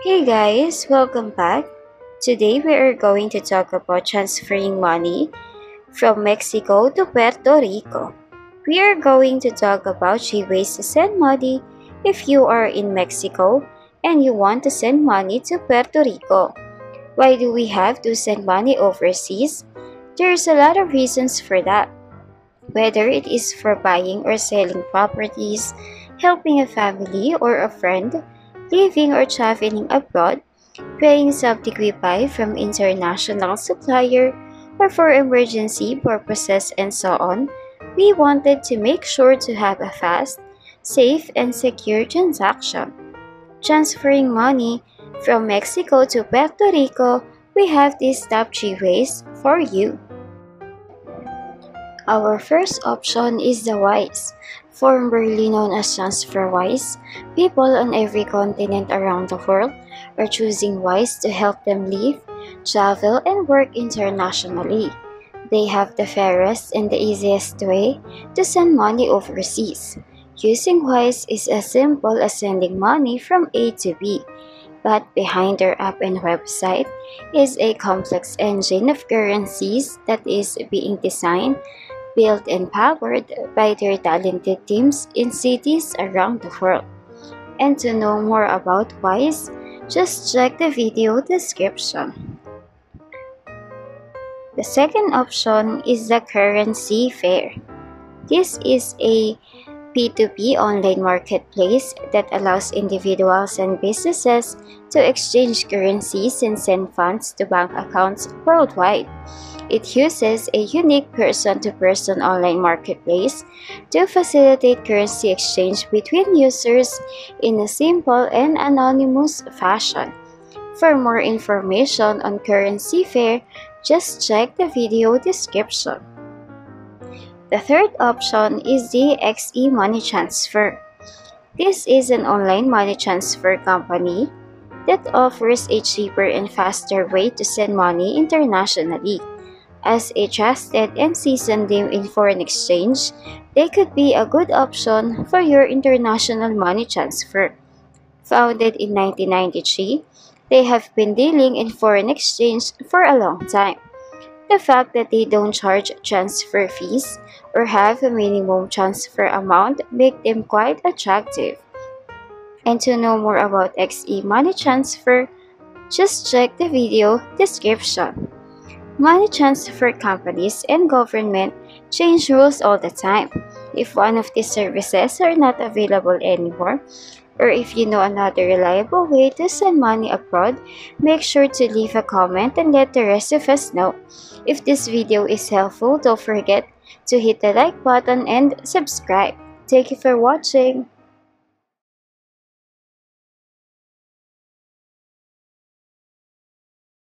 Hey guys, welcome back. Today we are going to talk about transferring money from Mexico to Puerto Rico. We are going to talk about three ways to send money if you are in Mexico and you want to send money to Puerto Rico. Why do we have to send money overseas? There's a lot of reasons for that. Whether it is for buying or selling properties, helping a family or a friend, living or traveling abroad, paying buy from international supplier, or for emergency purposes and so on, we wanted to make sure to have a fast, safe, and secure transaction. Transferring money from Mexico to Puerto Rico, we have these top 3 ways for you. Our first option is the WISE, formerly known as TransferWise. People on every continent around the world are choosing WISE to help them live, travel, and work internationally. They have the fairest and the easiest way to send money overseas. Using WISE is as simple as sending money from A to B, but behind their app and website is a complex engine of currencies that is being designed, built, and powered by their talented teams in cities around the world. And to know more about WISE, just check the video description. The second option is the currency fair. This is a P2P online marketplace that allows individuals and businesses to exchange currencies and send funds to bank accounts worldwide. It uses a unique person to person online marketplace to facilitate currency exchange between users in a simple and anonymous fashion. For more information on Currency Fair, just check the video description. The third option is the XE Money Transfer. This is an online money transfer company that offers a cheaper and faster way to send money internationally. As a trusted and seasoned name in foreign exchange, they could be a good option for your international money transfer. Founded in 1993, they have been dealing in foreign exchange for a long time. The fact that they don't charge transfer fees or have a minimum transfer amount make them quite attractive. And to know more about XE Money Transfer, just check the video description. Money transfer companies and government change rules all the time. If one of these services are not available anymore, or if you know another reliable way to send money abroad, make sure to leave a comment and let the rest of us know. If this video is helpful, don't forget to hit the like button and subscribe. Thank you for watching.